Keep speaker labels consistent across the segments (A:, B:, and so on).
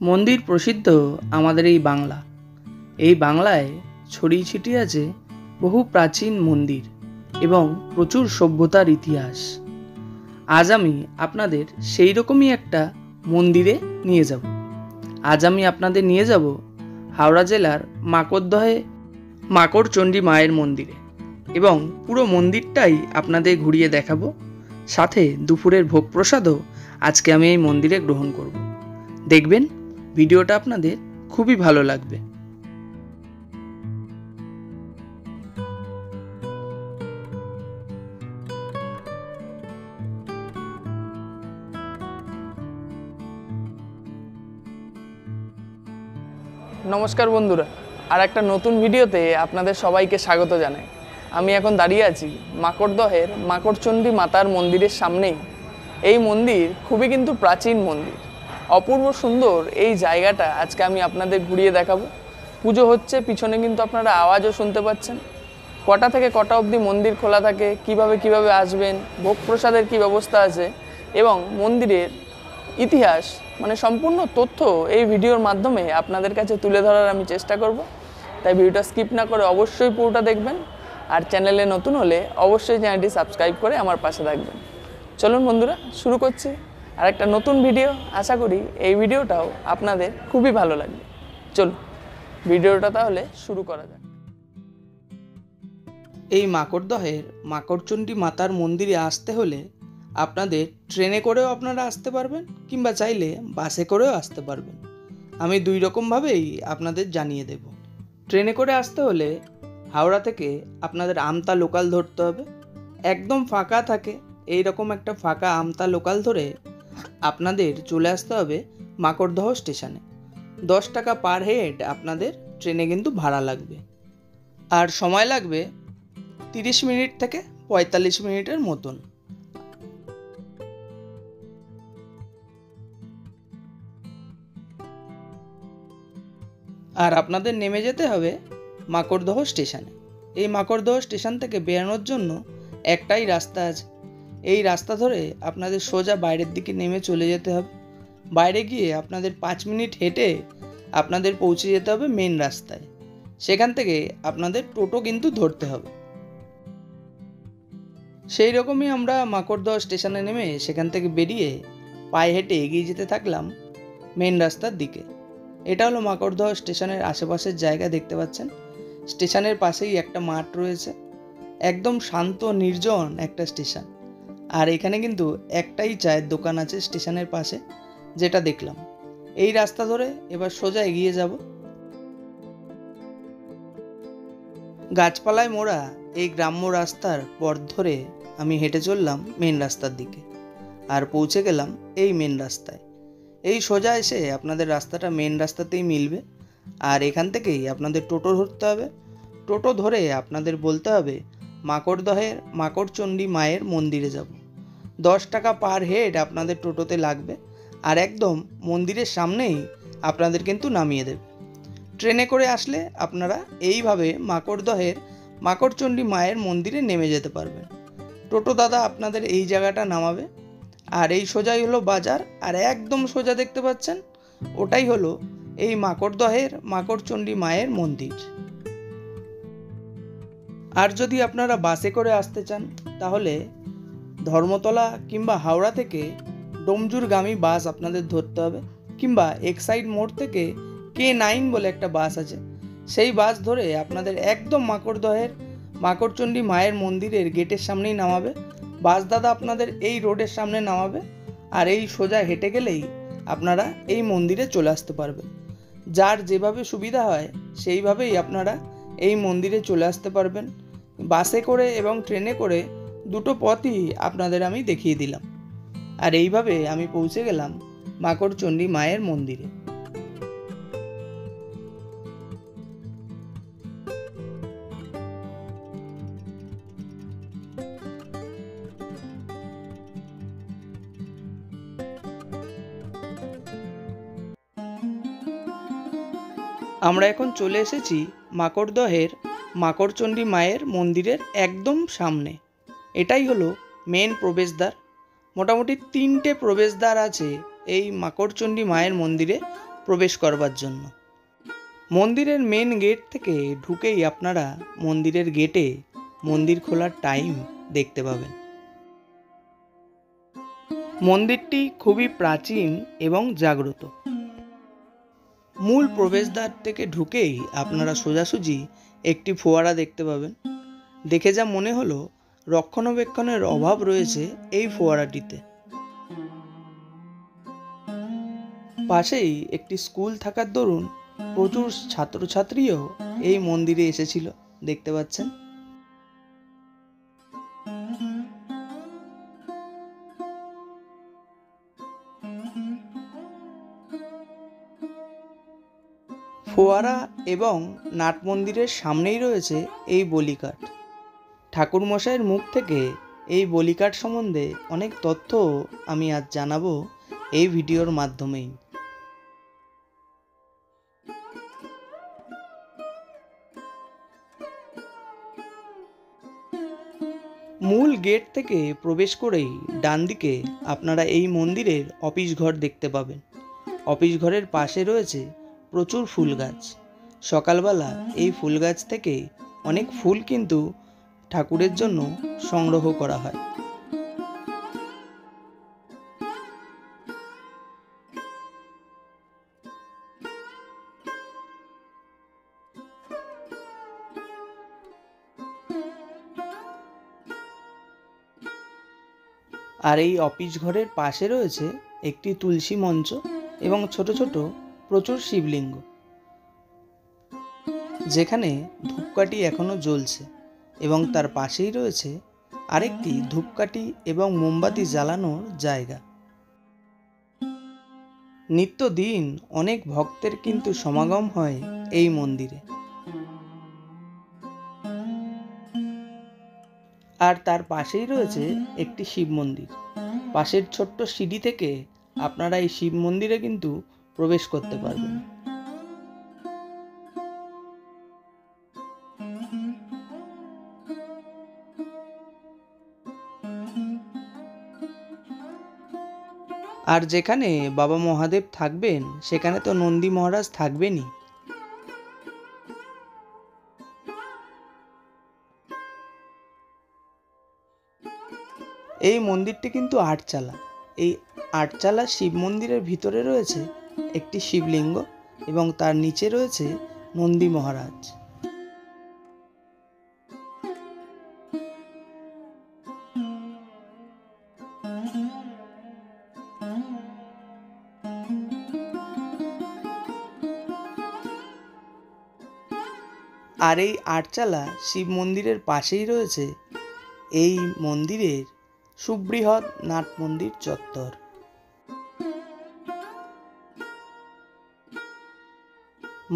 A: মন্দির প্রসিদ্ধ আমাদের এই বাংলা। এই বাংলায় ছড়িয়ে ছিটিয়ে আছে বহু প্রাচীন মন্দির এবং প্রচুর সভ্যতার ইতিহাস। আজ আমি আপনাদের সেই রকমই একটা মন্দিরে নিয়ে যাব। আজ আমি আপনাদের নিয়ে যাব হাওড়া জেলার মাকড়দহে মাকড়চণ্ডী মায়ের মন্দিরে এবং পুরো মন্দিরটাই আপনাদের ঘুরিয়ে দেখাবো। সাথে দুপুরের ভোগ প্রসাদও আজকে আমি এই মন্দিরে গ্রহণ করব। দেখবেন ভিডিওটা আপনাদের খুবই ভালো লাগবে। নমস্কার বন্ধুরা, আর একটা নতুন ভিডিওতে আপনাদের সবাইকে স্বাগত জানাই। আমি এখন দাঁড়িয়ে আছি মাকড়দহের মাকড়চণ্ডী মাতার মন্দিরের সামনেই। এই মন্দির খুবই কিন্তু প্রাচীন মন্দির। অপূর্ব সুন্দর এই জায়গাটা আজকে আমি আপনাদের ঘুরিয়ে দেখাবো। পুজো হচ্ছে, পিছনে কিন্তু আপনারা আওয়াজও শুনতে পাচ্ছেন। কটা থেকে কটা অবধি মন্দির খোলা থাকে, কীভাবে কীভাবে আসবেন, ভোগ প্রসাদের কী ব্যবস্থা আছে এবং মন্দিরের ইতিহাস মানে সম্পূর্ণ তথ্য এই ভিডিওর মাধ্যমে আপনাদের কাছে তুলে ধরার আমি চেষ্টা করব। তাই ভিডিওটা স্কিপ না করে অবশ্যই পুরোটা দেখবেন আর চ্যানেলে নতুন হলে অবশ্যই চ্যানেলটি সাবস্ক্রাইব করে আমার পাশে থাকবেন। চলুন বন্ধুরা, শুরু করছি। আর একটা নতুন ভিডিও আশা করি এই ভিডিওটাও আপনাদের খুবই ভালো লাগবে। চলুন ভিডিওটা তাহলে শুরু করা যাক। এই মাকড়দহের মাকড়চণ্ডী মাতার মন্দিরে আসতে হলে আপনাদের ট্রেনে করেও আপনারা আসতে পারবেন, কিংবা চাইলে বাসে করেও আসতে পারবেন। আমি দুই রকমভাবেই আপনাদের জানিয়ে দেব। ট্রেনে করে আসতে হলে হাওড়া থেকে আপনাদের আমতা লোকাল ধরতে হবে। একদম ফাঁকা থাকে এই রকম একটা ফাঁকা আমতা লোকাল ধরে আপনাদের চলে আসতে হবে মাকড়দহ স্টেশনে। দশ টাকা পার হেড আপনাদের ট্রেনে কিন্তু ভাড়া লাগবে। আর সময় লাগবে তিরিশ মিনিট থেকে পঁয়তাল্লিশ মিনিটের মতন। আর আপনাদের নেমে যেতে হবে মাকড়দহ স্টেশনে। এই মাকড়দহ স্টেশন থেকে বেরানোর জন্য একটাই রাস্তা আছে এই রাস্তা ধরে আপনাদের সোজা বাইরের দিকে নেমে চলে যেতে হবে। বাইরে গিয়ে আপনাদের পাঁচ মিনিট হেঁটে আপনাদের পৌঁছে যেতে হবে মেন রাস্তায়। সেখান থেকে আপনাদের টোটো কিন্তু ধরতে হবে। সেই রকমই আমরা মাকড়দহ স্টেশনে নেমে সেখান থেকে বেরিয়ে পায়ে হেঁটে এগিয়ে যেতে থাকলাম মেন রাস্তার দিকে। এটা হলো মাকড়দহ স্টেশনের আশেপাশের জায়গা দেখতে পাচ্ছেন। স্টেশনের পাশেই একটা মাঠ রয়েছে। একদম শান্ত, নির্জন একটা স্টেশন। আর এখানে কিন্তু একটাই চায়ের দোকান আছে স্টেশনের পাশে, যেটা দেখলাম। এই রাস্তা ধরে এবার সোজা এগিয়ে যাব। গাছপালায় মোড়া এই গ্রাম্য রাস্তার পথ ধরে আমি হেঁটে চললাম মেন রাস্তার দিকে আর পৌঁছে গেলাম এই মেন রাস্তায়। এই সোজা এসে আপনাদের রাস্তাটা মেন রাস্তাতেই মিলবে আর এখান থেকেই আপনাদের টোটো ধরতে হবে। টোটো ধরে আপনাদের বলতে হবে, মাকড়দহের, মাকড়চণ্ডী মায়ের মন্দিরে যাব। দশ টাকা পার হেড আপনাদের টোটোতে লাগবে। আর একদম মন্দিরের সামনেই আপনাদের কিন্তু নামিয়ে দেবে। ট্রেনে করে আসলে আপনারা এইভাবে মাকড়দহের, মাকড়চণ্ডী মায়ের মন্দিরে নেমে যেতে পারবেন। টোটো দাদা আপনাদের এই জায়গাটা নামাবে। আর এই সোজাই হলো বাজার। আর একদম সোজা দেখতে পাচ্ছেন? ওটাই হলো এই মাকড়দহের, মাকড়চণ্ডী মায়ের মন্দির। আর যদি আপনারা বাসে করে আসতে চান, তাহলে ধর্মতলা কিংবা হাওড়া থেকে ডোমজুরগামী বাস আপনাদের ধরতে হবে, কিংবা এক্সাইড মোড় থেকে কে নাইন বলে একটা বাস আছে। সেই বাস ধরে আপনাদের একদম মাকড়দহের, মাকড়চণ্ডী মায়ের মন্দিরের গেটের সামনেই নামাবে। বাস দাদা আপনাদের এই রোডের সামনে নামাবে আর এই সোজা হেঁটে গেলেই আপনারা এই মন্দিরে চলে আসতে পারবেন। যার যেভাবে সুবিধা হয় সেইভাবেই আপনারা এই মন্দিরে চলে আসতে পারবেন। বাসে করে এবং ট্রেনে করে দুটো পথই আপনাদের আমি দেখিয়ে দিলাম। আর এইভাবে আমি পৌঁছে গেলাম মাকড়চণ্ডী মায়ের মন্দিরে। আমরা এখন চলে এসেছি মাকড়দহের মাকড়চণ্ডী মায়ের মন্দিরের একদম সামনে। এটাই হলো মেন প্রবেশদ্বার। মোটামুটি তিনটে প্রবেশদ্বার আছে এই মাকড়চণ্ডী মায়ের মন্দিরে প্রবেশ করবার জন্য। মন্দিরের মেন গেট থেকে ঢুকেই আপনারা মন্দিরের গেটে মন্দির খোলার টাইম দেখতে পাবেন। মন্দিরটি খুবই প্রাচীন এবং জাগ্রত। মূল প্রবেশদ্বার থেকে ঢুকেই আপনারা সোজাসুজি একটি ফোয়ারা দেখতে পাবেন। দেখে যা মনে হলো রক্ষণাবেক্ষণের অভাব রয়েছে এই ফোয়ারাটিতে। পাশেই একটি স্কুল থাকার দরুন প্রচুর ছাত্রছাত্রীও এই মন্দিরে এসেছিল, দেখতে পাচ্ছেন? ফোয়ারা এবং নাট মন্দিরের সামনেই রয়েছে এই বলিকাঠ। ঠাকুরমশাইয়ের মুখ থেকে এই বলিকাঠ সম্বন্ধে অনেক তথ্য আমি আজ জানাব এই ভিডিওর মাধ্যমেই। মূল গেট থেকে প্রবেশ করেই ডান দিকে আপনারা এই মন্দিরের অফিস ঘর দেখতে পাবেন। অফিস ঘরের পাশে রয়েছে প্রচুর ফুল গাছ। সকালবেলা এই ফুল গাছ থেকে অনেক ফুল কিন্তু ঠাকুরের জন্য সংগ্রহ করা হয়। আর এই অফিস ঘরের পাশে রয়েছে একটি তুলসী মঞ্চ এবং ছোট ছোট প্রচুর শিবলিঙ্গ, যেখানে ধূপকাঠি এখনও জ্বলছে। এবং তার পাশেই রয়েছে আরেকটি ধূপকাঠি এবং মোমবাতি জ্বালানোর জায়গা। নিত্যদিন অনেক ভক্তের কিন্তু সমাগম হয় এই মন্দিরে। আর তার পাশেই রয়েছে একটি শিব মন্দির। পাশের ছোট্ট সিঁড়ি থেকে আপনারা এই শিব মন্দিরে কিন্তু প্রবেশ করতে পারবেন। আর যেখানে বাবা মহাদেব থাকবেন, সেখানে তো নন্দী মহারাজ থাকবেনই। এই মন্দিরটি কিন্তু আটচালা। এই আটচালা শিব মন্দিরের ভিতরে রয়েছে একটি শিবলিঙ্গ এবং তার নিচে রয়েছে নন্দী মহারাজ। আর এই আটচালা শিব মন্দিরের পাশেই রয়েছে এই মন্দিরের সুবৃহৎ নাট মন্দির চত্বর।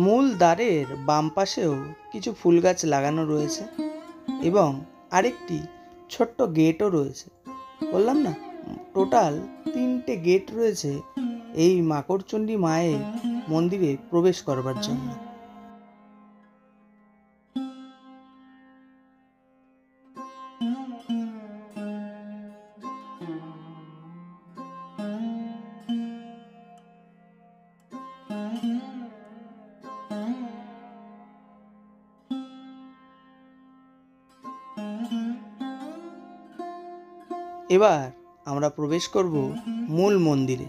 A: মূল দ্বারের বাম পাশেও কিছু ফুল গাছ লাগানো রয়েছে এবং আরেকটি ছোট্ট গেটও রয়েছে। বললাম না, টোটাল তিনটে গেট রয়েছে এই মাকড়চণ্ডী মায়ের মন্দিরে প্রবেশ করবার জন্য। এবার আমরা প্রবেশ করব মূল মন্দিরে।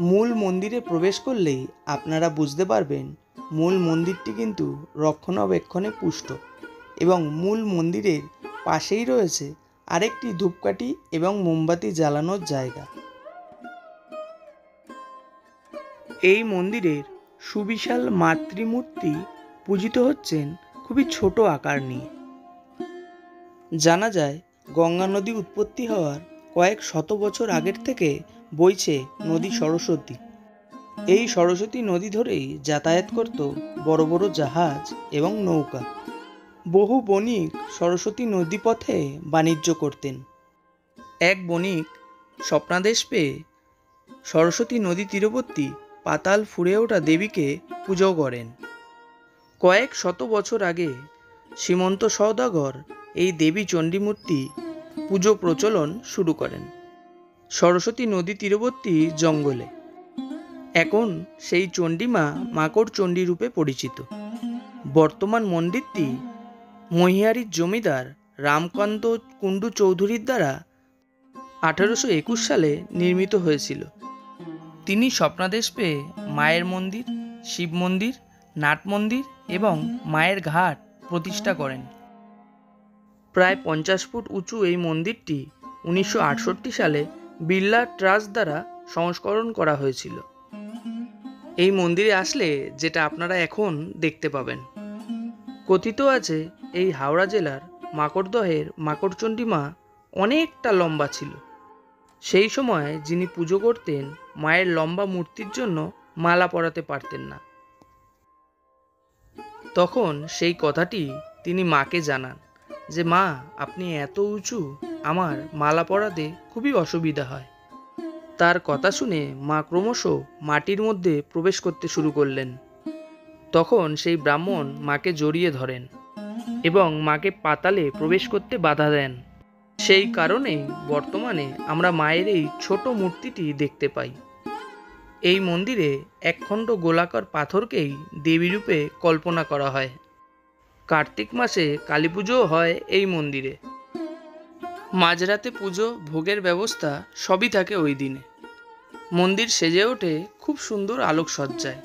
A: মূল মন্দিরে প্রবেশ করলেই আপনারা বুঝতে পারবেন মূল মন্দিরটি কিন্তু রক্ষণাবেক্ষণে পুষ্ট এবং মূল মন্দিরের পাশেই রয়েছে আরেকটি ধূপকাঠি এবং মোমবাতি জ্বালানোর জায়গা। এই মন্দিরের সুবিশাল মাতৃমূর্তি পূজিত হচ্ছেন খুবই ছোট আকার নিয়ে। জানা যায়, গঙ্গা নদী উৎপত্তি হওয়ার কয়েক শত বছর আগের থেকে বইছে নদী সরস্বতী। এই সরস্বতী নদী ধরেই যাতায়াত করত বড় বড় জাহাজ এবং নৌকা। বহু বণিক সরস্বতী নদীপথে বাণিজ্য করতেন। এক বণিক স্বপ্নাদেশ পেয়ে সরস্বতী নদী তীরবর্তী পাতাল ফুঁড়ে ওঠা দেবীকে পুজো করেন। কয়েক শত বছর আগে সীমন্ত সওদাগর এই দেবী চণ্ডীমূর্তি পুজো প্রচলন শুরু করেন সরস্বতী নদী তীরবর্তী জঙ্গলে। এখন সেই চণ্ডীমা মাকড় চণ্ডী রূপে পরিচিত। বর্তমান মন্দিরটি মহিয়ারির জমিদার রামকান্ত কুণ্ডু চৌধুরীর দ্বারা আঠারোশো একুশ সালে নির্মিত হয়েছিল। তিনি স্বপ্নাদেশ পেয়ে মায়ের মন্দির, শিব মন্দির নাট মন্দির এবং মায়ের ঘাট প্রতিষ্ঠা করেন। প্রায় পঞ্চাশ ফুট উঁচু এই মন্দিরটি উনিশশো আটষট্টি সালে বিড়লা ট্রাস্ট দ্বারা সংস্করণ করা হয়েছিল। এই মন্দিরে আসলে যেটা আপনারা এখন দেখতে পাবেন। কথিত আছে, এই হাওড়া জেলার মাকড়দহের মাকড়চণ্ডী মা অনেকটা লম্বা ছিল। সেই সময় যিনি পুজো করতেন, মায়ের লম্বা মূর্তির জন্য মালা পরাতে পারতেন না। তখন সেই কথাটি তিনি মাকে জানান যে, মা, আপনি এত উঁচু, আমার মালা পরাতে খুবই অসুবিধা হয়। তার কথা শুনে মা ক্রমশ মাটির মধ্যে প্রবেশ করতে শুরু করলেন। তখন সেই ব্রাহ্মণ মাকে জড়িয়ে ধরেন এবং মাকে পাতালে প্রবেশ করতে বাধা দেন। সেই কারণেই বর্তমানে আমরা মায়ের এই ছোট মূর্তিটি দেখতে পাই। এই মন্দিরে একখণ্ড গোলাকার পাথরকেই দেবীরূপে কল্পনা করা হয়। কার্তিক মাসে কালী পুজোও হয় এই মন্দিরে। মাঝরাতে পুজো, ভোগের ব্যবস্থা সবই থাকে ওই দিনে। মন্দির সেজে ওঠে, খুব সুন্দর আলোকসজ্জায়।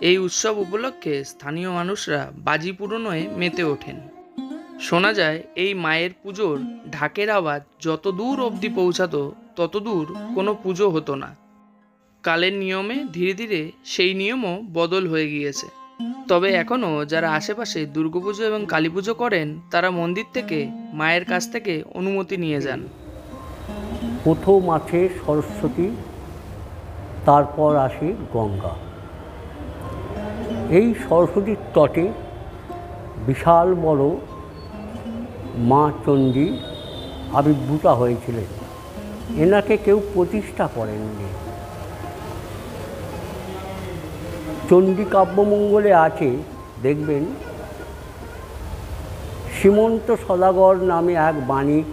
A: এই উৎসব উপলক্ষে স্থানীয় মানুষরা বাজি পুরনোয় মেতে ওঠেন। শোনা যায়, এই মায়ের পুজোর ঢাকের আওয়াজ যত দূর অবধি পৌঁছাতো তত দূর কোনো পুজো হতো না। কালের নিয়মে ধীরে ধীরে সেই নিয়মও বদল হয়ে গিয়েছে। তবে এখনও যারা আশেপাশে দুর্গাপুজো এবং কালী পুজো করেন, তারা মন্দির থেকে, মায়ের কাছ থেকে অনুমতি নিয়ে যান।
B: প্রথম আছে সরস্বতী, তারপর আসে গঙ্গা। এই সরস্বতীর তটে বিশাল বড় মা চণ্ডী আবির্ভূতা হয়েছিলেন। এনাকে কেউ প্রতিষ্ঠা করেননি। চণ্ডী কাব্যমঙ্গলে আছে, দেখবেন সীমন্ত সদাগর নামে এক বাণিক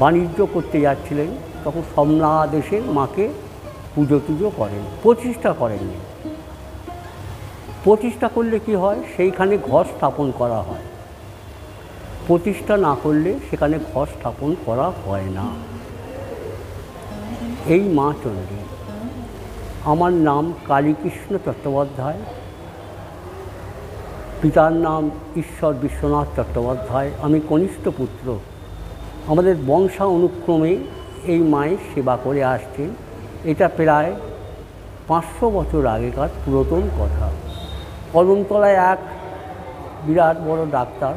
B: বাণিজ্য করতে যাচ্ছিলেন। তখন সমনা দেশে মাকে পুজো টুজো করেন, প্রতিষ্ঠা করেননি প্রতিষ্ঠা করলে কি হয়? সেইখানে ঘর স্থাপন করা হয়। প্রতিষ্ঠা না করলে সেখানে ঘর স্থাপন করা হয় না। এই মা চণ্ডী। আমার নাম কালীকৃষ্ণ চট্টোপাধ্যায়। পিতার নাম ঈশ্বর বিশ্বনাথ চট্টোপাধ্যায়। আমি কনিষ্ঠ পুত্র। আমাদের বংশা অনুক্রমে এই মায়ের সেবা করে আসছে। এটা প্রায় পাঁচশো বছর আগেকার পুরাতন কথা। কদমতলায় এক বিরাট বড় ডাক্তার।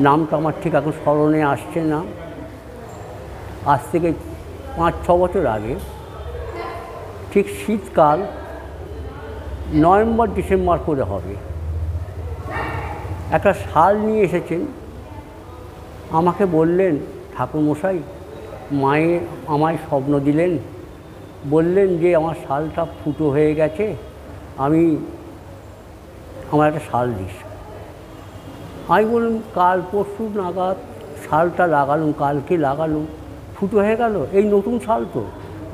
B: নামটা আমার ঠিক এখন স্মরণে আসছে না। আজ থেকে পাঁচ ছ বছর আগে ঠিক শীতকাল নভেম্বর, ডিসেম্বর করে হবে। একটা শাল নিয়ে এসেছেন। আমাকে বললেন, ঠাকুরমশাই, মায়ের আমায় স্বপ্ন দিলেন। বললেন যে আমার শালটা ফুটো হয়ে গেছে, আমি আমার একটা শাল দিস। আমি বললাম, কাল পরশু নাগাদ শালটা লাগালুম, কালকে লাগালুম, ফুটো হয়ে গেল? এই নতুন শাল তো?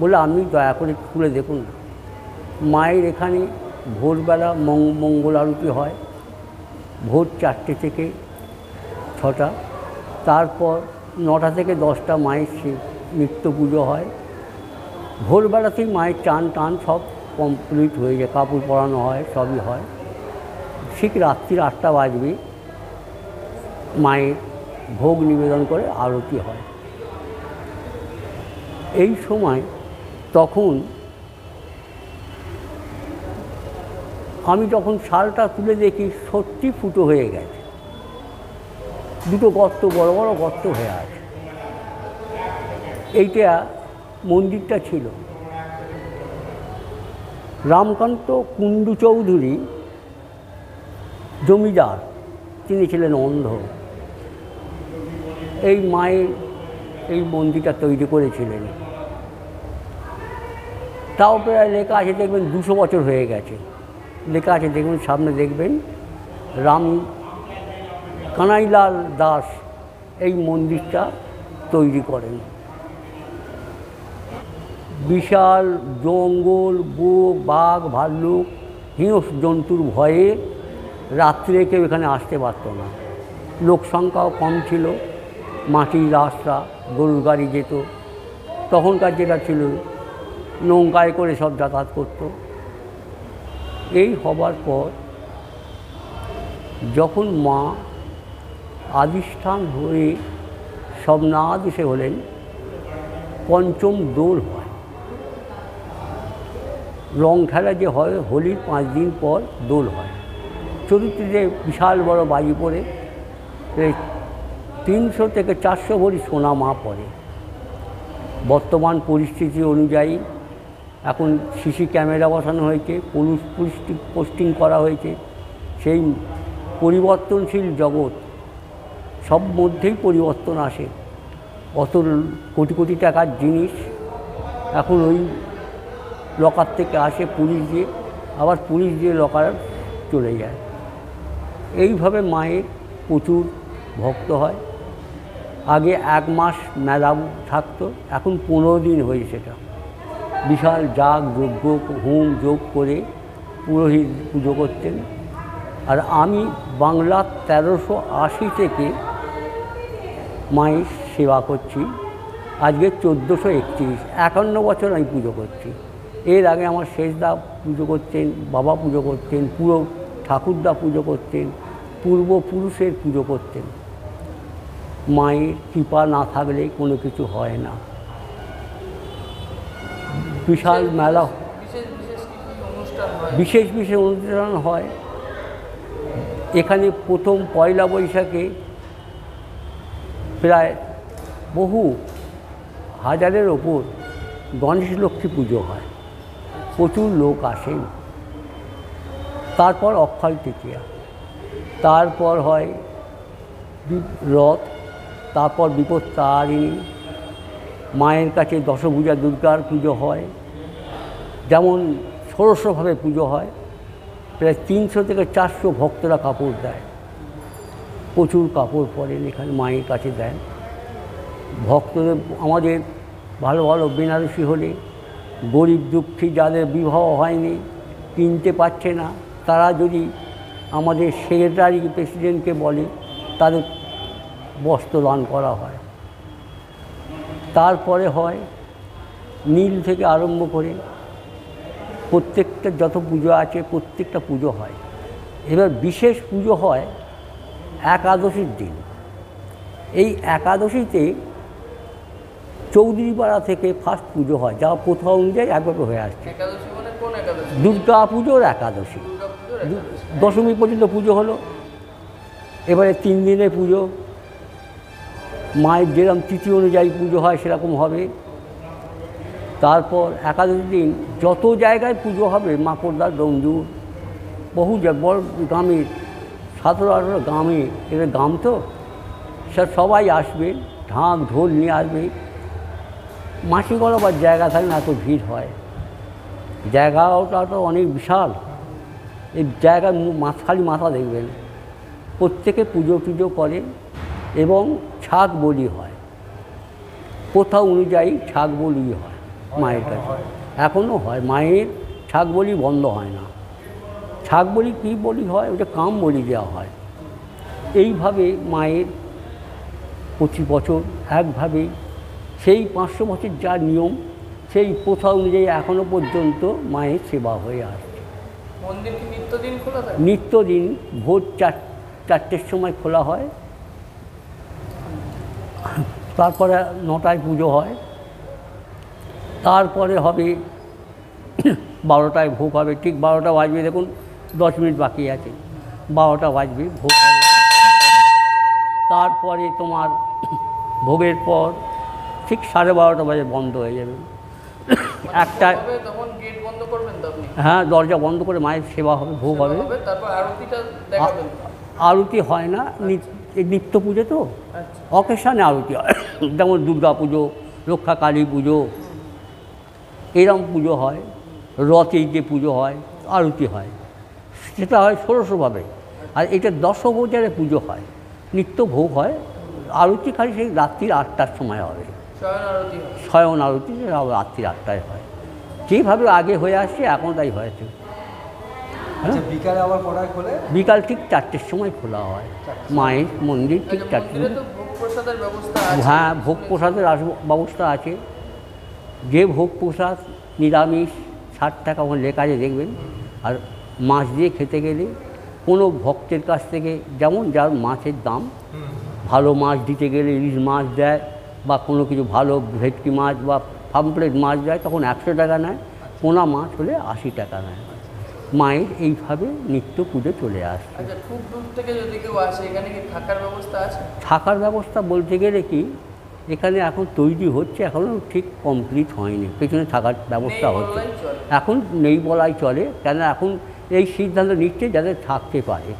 B: বলে, আপনি দয়া করে খুলে দেখুন মায়ের এখানে ভোরবেলা মং- মঙ্গল আরতি হয়, ভোর চারটে থেকে ছটা। তারপর নটা থেকে দশটা মায়ের নিত্য পুজো হয়। ভোরবেলাতেই মায়ের চান টান সব কমপ্লিট হয়ে যায়, কাপড় পরানো হয়, সবই হয়। ঠিক রাত্রির আটটা বাজবে, মায়ের ভোগ নিবেদন করে আরতি হয়। এই সময় তখন আমি যখন শালটা তুলে দেখি, সত্যি ফুটো হয়ে গেছে। দুটো গর্ত, বড় বড় গর্ত হয়ে আছে। এইটা মন্দিরটা ছিল। রামকান্ত কুণ্ডু চৌধুরী জমিদার, তিনি ছিলেন অন্ধ। এই মায়ের এই মন্দিরটা তৈরি করেছিলেন। তাও প্রায় লেখা আছে, দেখবেন দুশো বছর হয়ে গেছে। লেখা আছে দেখবেন সামনে দেখবেন, রাম, কানাইলাল দাস এই মন্দিরটা তৈরি করেন। বিশাল, জঙ্গল বুক বাঘ, ভাল্লুক, হিংস জন্তুর ভয়ে রাত্রে কেউ এখানে আসতে পারত না। লোক সংখ্যাও কম ছিল, মাটির রাস্তা, গরুর গাড়ি যেত। তখনকার যেটা ছিল নৌকায় করে সব যাতায়াত করতো। এই হবার পর যখন মা আদিষ্ঠান হয়ে সব না আদেশে হলেন, পঞ্চম দোল হয়। রং খেলা যে হয়, হোলির পাঁচ দিন পর দোল হয়। চতুর্থীতে বিশাল বড় বাজি পড়ে তিনশো থেকে চারশো ভরি সোনা মা পড়ে বর্তমান পরিস্থিতি অনুযায়ী এখন সিসি ক্যামেরা বসানো হয়েছে, পুলিশ পুলিশ পোস্টিং করা হয়েছে। সেই পরিবর্তনশীল জগৎ সব মধ্যেই পরিবর্তন আসে। অত কোটি কোটি টাকার জিনিস এখন ওই লকার থেকে আসে পুলিশ দিয়ে, আবার পুলিশ দিয়ে লকার চলে যায়। এইভাবে মায়ের প্রচুর ভক্ত হয়। আগে এক মাস মেলা থাকতো, এখন পনেরো দিন হয়েছে সেটা। বিশাল যাগ, যজ্ঞ, হোম যোগ করে পুরোহিত পুজো করতেন। আর আমি বাংলার তেরোশো আশি থেকে মায়ের সেবা করছি। আজকে চোদ্দোশো একত্রিশ, একান্ন বছর আমি পুজো করছি। এর আগে আমার শেষদা পুজো করতেন, বাবা পুজো করতেন, পুরো ঠাকুরদা পুজো করতেন পূর্বপুরুষের পুজো করতেন। মায়ের কৃপা না থাকলে কোনো কিছু হয় না। বিশাল মেলা।
C: বিশেষ বিশেষ অনুষ্ঠান হয়?
B: এখানে প্রথম পয়লা বৈশাখে প্রায় বহু হাজারের ওপর গণেশ লক্ষ্মী পুজো হয়। প্রচুর লোক আসেন। তারপর অক্ষয় তৃতীয়া। তারপর হয় রথ তারপর বিপদ তারিণী মায়ের কাছে দশভূজা দুর্গার পুজো হয়। যেমন ষোড়শভাবে পুজো হয়, প্রায় তিনশো থেকে চারশো ভক্তরা কাপড় দেয়। প্রচুর কাপড় পরেন, এখানে মায়ের কাছে দেন। ভক্তদের, আমাদের ভালো ভালো বেনারসি হলে গরিব দুঃখী যাদের বিবাহ হয়নি, কিনতে পারছে না, তারা যদি আমাদের সেক্রেটারি প্রেসিডেন্টকে বলে, তাদের বস্ত্র দান করা হয়। তারপরে হয়, নীল থেকে আরম্ভ করে প্রত্যেকটা যত পুজো আছে প্রত্যেকটা পুজো হয়। এবার বিশেষ পুজো হয় একাদশীর দিন। এই একাদশীতে চৌধুরীপাড়া থেকে ফার্স্ট পুজো হয় যা প্রথা অনুযায়ী একভাবে হয়ে আসছে।
C: মানে
B: দুর্গা পুজোর একাদশী। দশমী পর্যন্ত পুজো হলো। এবারে তিন দিনের পুজো। মায়ের যেরকম তিথি অনুযায়ী পুজো হয় সেরকম হবে। তারপর একাদশ দিন যত জায়গায় পুজো হবে মাকড়দার ডঞ্জুর বহু বড় গ্রামের সতেরো আঠেরো গ্রামে এটা গ্রাম তো, সে সবাই আসবে, ঢাক ঢোল নিয়ে আসবে। মাসি গড়াবার জায়গা থাকে না এত ভিড় হয়। জায়গাটা তো অনেক বিশাল। এই জায়গার খালি মাথা দেখবেন। প্রত্যেকে পুজো টুজো করে এবং ছাগ বলি হয়। কোথাও অনুযায়ী ছাগ বলি হয়। মায়ের কাছে। এখনও হয় মায়ের ছাগ বলি বন্ধ হয় না। ছাগ বলি কী বলি হয়? ওটা কাম বলি দেওয়া হয়। এইভাবে মায়ের প্রতি বছর একভাবে সেই পাঁচশো বছর যা নিয়ম সেই প্রথা অনুযায়ী এখনও পর্যন্ত মায়ের সেবা হয়ে আসছে।
C: কি নিত্যদিন খোলা
B: নিত্যদিন ভোর চার চারটের সময় খোলা হয়। তারপরে নটায় পুজো হয়। তারপরে হবে বারোটায় ভোগ হবে ঠিক বারোটা বাজবে দেখুন দশ মিনিট বাকি আছে বারোটা বাজবে ভোগ হবে। তারপরে তোমার ভোগের পর ঠিক সাড়ে বারোটা বাজে বন্ধ হয়ে যাবে। একটা হ্যাঁ দরজা বন্ধ করে মায়ের সেবা হবে ভোগ হবে। আরতি হয় না নিত্য পুজো তো? অকেশানে আরতি হয়। যেমন দুর্গা পুজো রক্ষা কালী পুজো এরম পুজো হয় রথেই যে পুজো হয় আরতি হয়। সেটা হয় ষোড়শভাবে। আর এটা দশভোজারে পুজো হয়। নিত্য ভোগ হয়। আরতি খালি সেই রাত্রির আটটার সময় হবে।
C: শয়ন আরতি হয়।
B: স্বয়ন আরতি রাত্রি আটটায় হয়। যেভাবে আগে হয়ে আসছে এখন তাই হয়েছে
D: আচ্ছা বিকালে আবার খোলে?
B: বিকাল ঠিক চারটের সময় খোলা হয়। মায়ের মন্দির ঠিক
C: আচ্ছা,
B: চারটে
C: তো ভোগ প্রসাদের ব্যবস্থা আছে।
B: হ্যাঁ ভোগ প্রসাদের আস- ব্যবস্থা আছে। যে ভোগ প্রসাদ নিরামিষ ষাট টাকা ওখানে লেখা আছে দেখবেন। আর মাছ দিয়ে খেতে গেলে কোনো ভক্তের কাছ থেকে যেমন যার মাছের দাম ভালো মাছ দিতে গেলে ইলিশ মাছ দেয় বা কোনো কিছু ভালো ভেটকি মাছ বা পাম্পলেট মাছ দেয় তখন একশো টাকা নেয় পোনা মাছ হলে আশি টাকা নেয়। মায়ের এইভাবে নিত্য পুজো চলে আসে
C: আচ্ছা খুব দূর থেকে যদি কেউ আসে এখানে কি থাকার ব্যবস্থা আছে?
B: থাকার ব্যবস্থা বলতে গেলে কি এখানে এখন তৈরি হচ্ছে এখনও ঠিক কমপ্লিট হয়নি। পেছনে থাকার ব্যবস্থা হচ্ছে। এখন নেই বলাই চলে কেন এখন এই সিদ্ধান্ত নিচ্ছে যাতে থাকতে পারে।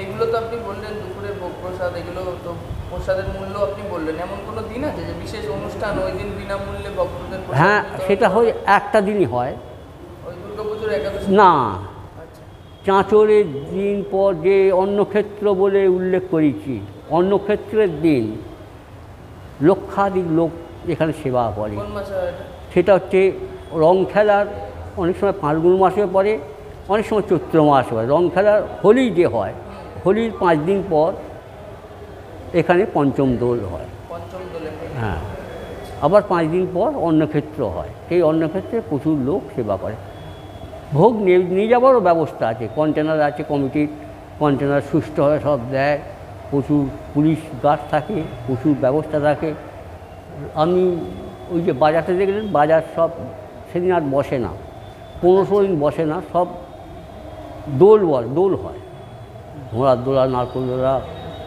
C: এইগুলো তো আপনি বললেন দুপুরে ভোগ প্রসাদ এগুলো তো প্রসাদের মূল্য আপনি বললেন। এমন কোনো দিন আছে যে বিশেষ অনুষ্ঠান ওই দিন বিনামূল্যে ভক্তদের
B: হ্যাঁ সেটা হয় একটা দিনই হয়। না।
C: আচ্ছা।
B: চাঁচরের দিন পর যে অন্নক্ষেত্র বলে উল্লেখ করেছি অন্নক্ষেত্রের দিন। লক্ষাধিক লোক এখানে সেবা করে।
C: হয়
B: সেটা হচ্ছে রং খেলার অনেক সময় ফাল্গুন মাসে পড়ে অনেক সময় চৈত্র মাসে হয় রং খেলার হোলি যে হয় হোলির পাঁচ দিন পর এখানে পঞ্চম দোল হয়।
C: হয়।
B: হ্যাঁ আবার পাঁচ দিন পর অন্নক্ষেত্র হয়। সেই অন্নক্ষেত্রে প্রচুর লোক সেবা করে। ভোগ নিয়ে নিয়ে যাওয়ারও ব্যবস্থা আছে। কন্টেনার আছে কমিটির কন্টেনার সুষ্ঠুভাবে সব দেয়। প্রচুর পুলিশ গার্ড থাকে প্রচুর ব্যবস্থা থাকে। আমি ওই যে বাজারটা দেখলেন বাজার সব সেদিন আর বসে না। পনেরোশো দিন বসে না সব দোল বল দোল হয়। ঘোড়ার দোলা নারকল দোলা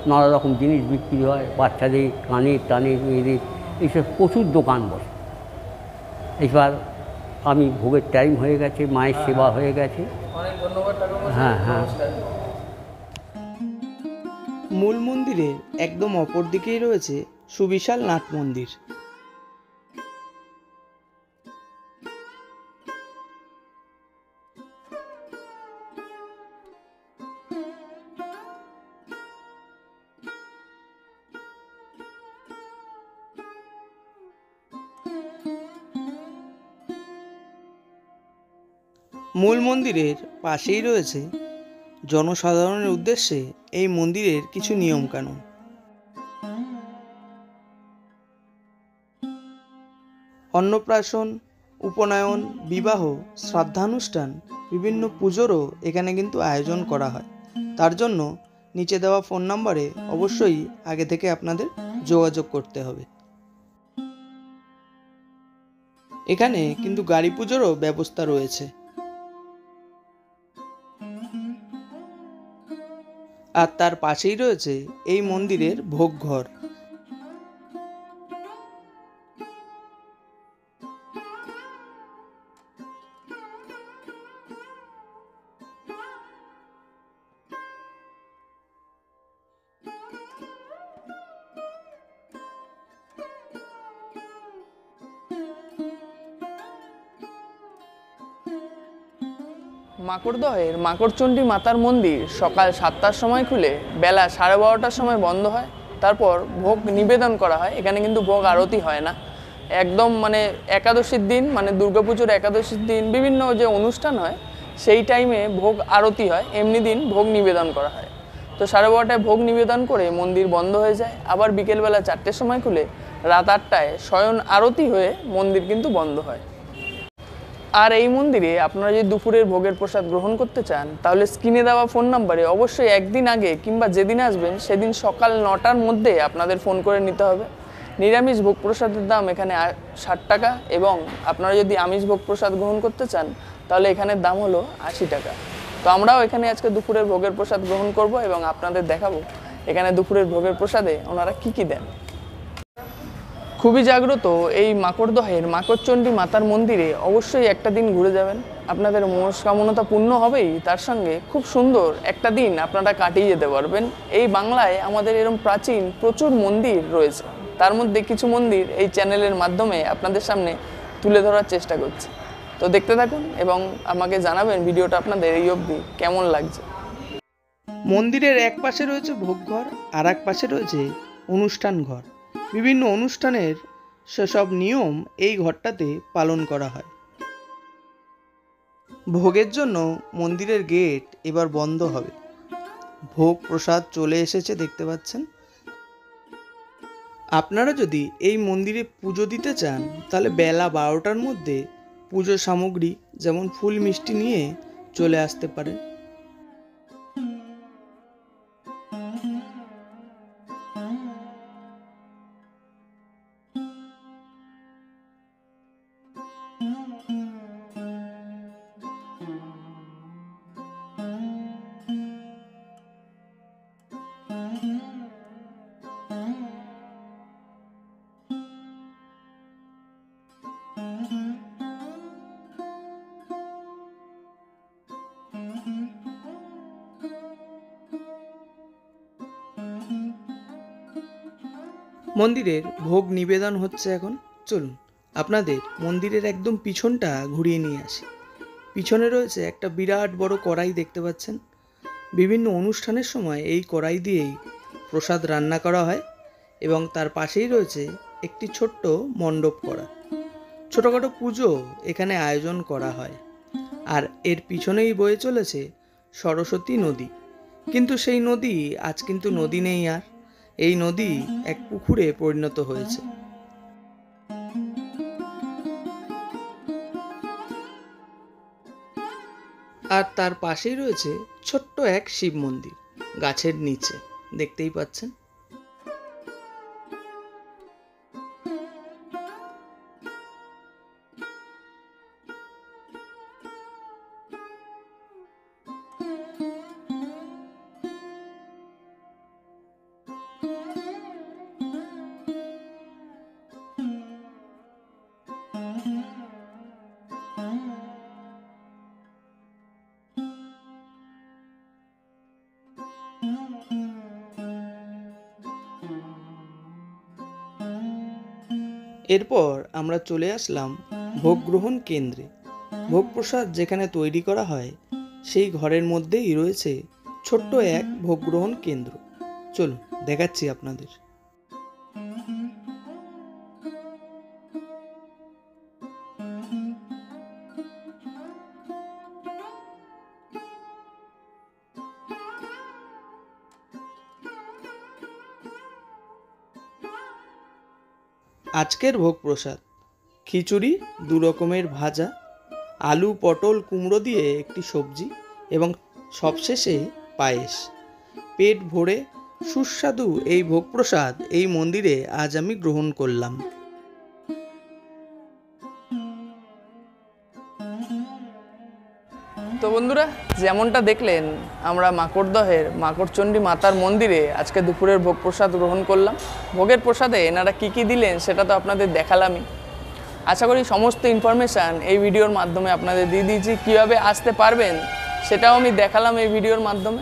B: নানা রকম জিনিস বিক্রি হয় বাচ্চাদের কানে টানে মেয়েদের এইসব প্রচুর দোকান বসে। এবার আমি ভোগের টাইম হয়ে গেছে মায়ের সেবা হয়ে গেছে। হ্যাঁ, হ্যাঁ।
A: মূল মন্দিরের একদম অপর দিকেই রয়েছে সুবিশাল নাট মন্দির। মূল মন্দিরের পাশেই রয়েছে জনসাধারণের উদ্দেশ্যে এই মন্দিরের কিছু নিয়মকানুন। অন্নপ্রাশন, উপনয়ন, বিবাহ, শ্রাদ্ধানুষ্ঠান, বিভিন্ন পুজোরও এখানে কিন্তু আয়োজন করা হয়। তার জন্য নিচে দেওয়া ফোন নম্বরে অবশ্যই আগে থেকে আপনাদের যোগাযোগ করতে হবে। এখানে কিন্তু গাড়ি পুজোরও ব্যবস্থা রয়েছে। আর তার পাশেই রয়েছে এই মন্দিরের ভোগঘর।
C: মাকড়দহের মাকড়চণ্ডী মাতার মন্দির সকাল সাতটার সময় খুলে, বেলা সাড়ে বারোটার সময় বন্ধ হয়। তারপর ভোগ নিবেদন করা হয়। এখানে কিন্তু ভোগ আরতি হয় না। একদম মানে একাদশীর দিন মানে দুর্গাপুজোর একাদশীর দিন, বিভিন্ন যে অনুষ্ঠান হয়, সেই টাইমে ভোগ আরতি হয়। এমনি দিন ভোগ নিবেদন করা হয়। তো সাড়ে বারোটায় ভোগ নিবেদন করে মন্দির বন্ধ হয়ে যায়। আবার বিকেলবেলা চারটের সময় খুলে, রাত আটটায় শয়ন আরতি হয়ে মন্দির কিন্তু বন্ধ হয়। আর এই মন্দিরে আপনারা যদি দুপুরের ভোগের প্রসাদ গ্রহণ করতে চান, তাহলে স্ক্রিনে দেওয়া ফোন নাম্বারে অবশ্যই একদিন আগে কিংবা যেদিন আসবেন, সেদিন সকাল নটার মধ্যে আপনাদের ফোন করে নিতে হবে। নিরামিষ ভোগ প্রসাদের দাম এখানে ষাট টাকা এবং আপনারা যদি আমিষ ভোগ প্রসাদ গ্রহণ করতে চান, তাহলে এখানের দাম হলো আশি টাকা। তো আমরাও এখানে আজকে দুপুরের ভোগের প্রসাদ গ্রহণ করব এবং আপনাদের দেখাবো এখানে দুপুরের ভোগের প্রসাদে ওনারা কী কী দেন। খুবই জাগ্রত এই মাকড়দহের মাকড়চণ্ডী মাতার মন্দিরে অবশ্যই একটা দিন ঘুরে যাবেন। আপনাদের মনস্কামনা পূর্ণ হবেই। তার সঙ্গে খুব সুন্দর একটা দিন আপনারা কাটিয়ে যেতে পারবেন। এই বাংলায় আমাদের এরকম প্রাচীন প্রচুর মন্দির রয়েছে। তার মধ্যে কিছু মন্দির এই চ্যানেলের মাধ্যমে আপনাদের সামনে তুলে ধরার চেষ্টা করছি। তো দেখতে থাকুন এবং আমাকে জানাবেন ভিডিওটা আপনাদের এই অবধি কেমন লাগছে।
A: মন্দিরের এক পাশে রয়েছে ভোগঘর আর এক পাশে রয়েছে অনুষ্ঠান ঘর। বিভিন্ন অনুষ্ঠানের সেসব নিয়ম এই ঘরটাতে পালন করা হয়। ভোগের জন্য মন্দিরের গেট এবার বন্ধ হবে। ভোগ প্রসাদ চলে এসেছে, দেখতে পাচ্ছেন? আপনারা যদি এই মন্দিরে পুজো দিতে চান, তাহলে বেলা বারোটার মধ্যে পুজো সামগ্রী, যেমন ফুল মিষ্টি নিয়ে চলে আসতে পারেন। মন্দিরের ভোগ নিবেদন হচ্ছে এখন। চলুন, আপনাদের মন্দিরের একদম পিছনটা ঘুরিয়ে নিয়ে আসি। পিছনে রয়েছে একটা বিরাট বড় কড়াই দেখতে পাচ্ছেন। বিভিন্ন অনুষ্ঠানের সময় এই কড়াই দিয়েই প্রসাদ রান্না করা হয় এবং তার পাশেই রয়েছে একটি ছোট্ট মণ্ডপ করা। ছোটোখাটো পুজো এখানে আয়োজন করা হয় আর এর পিছনেই বয়ে চলেছে সরস্বতী নদী। কিন্তু সেই নদী আজ কিন্তু নদী নেই আর। এই নদী এক পুকুরে পরিণত হয়েছে। আর তার পাশেই রয়েছে ছোট্ট এক শিব মন্দির, গাছের নিচে। দেখতেই পাচ্ছেন? আমরা চলে আসলাম ভোগ গ্রহণ কেন্দ্রে। ভোগ প্রসাদ যেখানে তৈরি করা হয়, সেই ঘরের মধ্যেই রয়েছে ছোট্ট এক ভোগ গ্রহণ কেন্দ্র। চলুন, দেখাচ্ছি আপনাদের। আজকের ভোগ প্রসাদ খিচুড়ি, দু রকমের ভাজা, আলু, পটল, কুমড়ো দিয়ে একটি সবজি এবং সবশেষে পায়েস। পেট ভরে সুস্বাদু এই ভোগ প্রসাদ এই মন্দিরে আজ আমি গ্রহণ করলাম।
C: তো বন্ধুরা, যেমনটা দেখলেন, আমরা মাকড়দহের, মাকড়চণ্ডী মাতার মন্দিরে আজকে দুপুরের ভোগ প্রসাদ গ্রহণ করলাম। ভোগের প্রসাদে এনারা কী কী দিলেন, সেটা তো আপনাদের দেখালামই। আশা করি সমস্ত ইনফরমেশান এই ভিডিওর মাধ্যমে আপনাদের দিয়ে দিয়েছি। কীভাবে আসতে পারবেন সেটাও আমি দেখালাম এই ভিডিওর মাধ্যমে।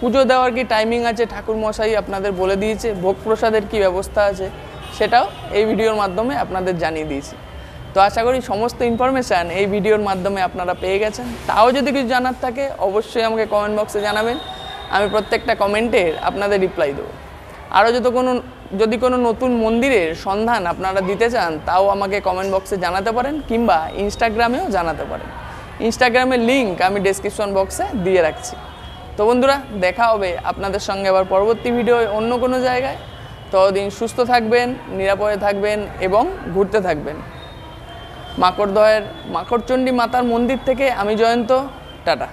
C: পুজো দেওয়ার কি টাইমিং আছে? ঠাকুর মশাই আপনাদের বলে দিয়েছে। ভোগ প্রসাদের কী ব্যবস্থা আছে? সেটাও এই ভিডিওর মাধ্যমে আপনাদের জানিয়ে দিয়েছি। তো আশা করি সমস্ত ইনফরমেশান এই ভিডিওর মাধ্যমে আপনারা পেয়ে গেছেন। তাও যদি কিছু জানার থাকে, অবশ্যই আমাকে কমেন্ট বক্সে জানাবেন। আমি প্রত্যেকটা কমেন্টের আপনাদের রিপ্লাই দেবো। আরও যদি কোনো যদি কোনো নতুন মন্দিরের সন্ধান আপনারা দিতে চান, তাও আমাকে কমেন্ট বক্সে জানাতে পারেন, কিংবা ইনস্টাগ্রামেও জানাতে পারেন। ইনস্টাগ্রামের লিঙ্ক আমি ডেসক্রিপশন বক্সে দিয়ে রাখছি। তো বন্ধুরা, দেখা হবে আপনাদের সঙ্গে আবার পরবর্তী ভিডিও অন্য কোনো জায়গায়। ততদিন সুস্থ থাকবেন, নিরাপদে থাকবেন এবং ঘুরতে থাকবেন। মাকড়দয়ের মাকড়চণ্ডী মাতার মন্দির থেকে আমি জয়ন্ত, টাটা।